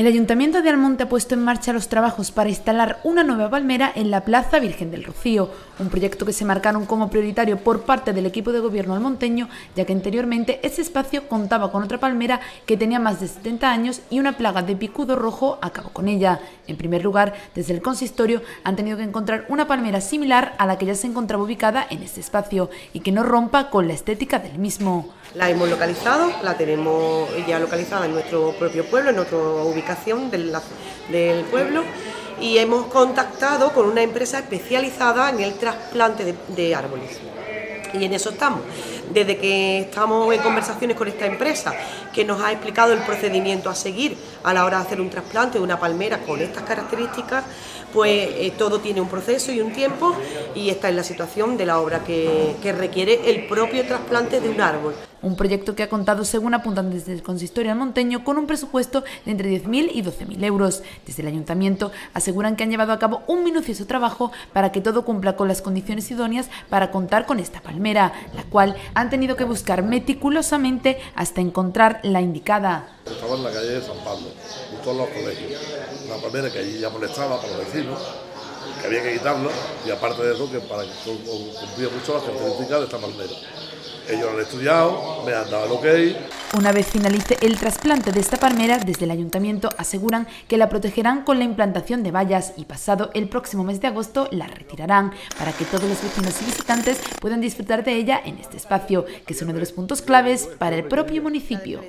El Ayuntamiento de Almonte ha puesto en marcha los trabajos para instalar una nueva palmera en la Plaza Virgen del Rocío, un proyecto que se marcaron como prioritario por parte del equipo de gobierno almonteño, ya que anteriormente ese espacio contaba con otra palmera que tenía más de 70 años y una plaga de picudo rojo acabó con ella. En primer lugar, desde el consistorio han tenido que encontrar una palmera similar a la que ya se encontraba ubicada en este espacio y que no rompa con la estética del mismo. La hemos localizado, la tenemos ya localizada en nuestro propio pueblo, en nuestra ubicación del, pueblo y hemos contactado con una empresa especializada en el trasplante de, árboles. Y en eso estamos. Desde que estamos en conversaciones con esta empresa, que nos ha explicado el procedimiento a seguir a la hora de hacer un trasplante de una palmera con estas características, pues eh, todo tiene un proceso y un tiempo y esta es la situación de la obra que, que requiere el propio trasplante de un árbol. Un proyecto que ha contado, según apuntan desde el consistorio almonteño, con un presupuesto de entre 10.000 y 12.000 euros. Desde el ayuntamiento aseguran que han llevado a cabo un minucioso trabajo para que todo cumpla con las condiciones idóneas para contar con esta palmera, la cual han tenido que buscar meticulosamente hasta encontrar la indicada. Estaba en la calle de San Pablo, junto a los colegios. Una palmera que allí ya molestaba para los vecinos, que había que quitarlo, y aparte de eso, que para que cumplía mucho las características de esta palmera. Ellos lo han estudiado, me han dado el ok. Una vez finalice el trasplante de esta palmera, desde el ayuntamiento aseguran que la protegerán con la implantación de vallas y pasado el próximo mes de agosto la retirarán para que todos los vecinos y visitantes puedan disfrutar de ella en este espacio, que es uno de los puntos claves para el propio municipio.